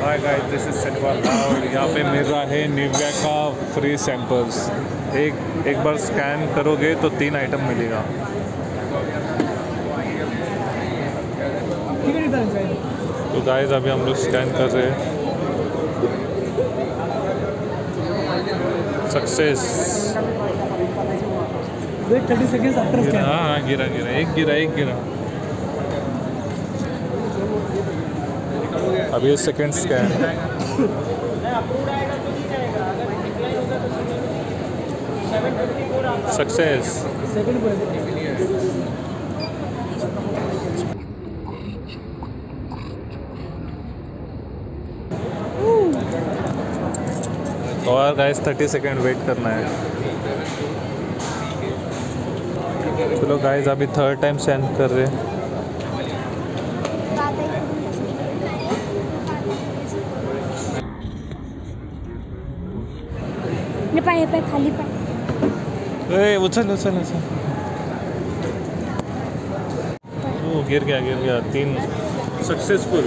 Hi guys this is Sanwar और यहाँ पे मिल रहा है निव्या का फ्री सैंपल्स एक एक बार स्कैन करोगे तो तीन आइटम मिलेगा। तो गाइस अभी हम लोग स्कैन कर रहे हैं। सक्सेस हाँ हाँ गिरा गिरा। एक गिरा एक गिरा। अब ये सेकंड स्कैन सक्सेस और गाइस थर्टी सेकेंड वेट करना है। चलो गाइस अभी थर्ड टाइम सेंड कर रहे हैं। हे पाए पाए खाली पाए ए उछल उछल उछल. ओ गिर गया गिर गया. तीन. सक्सेसफुल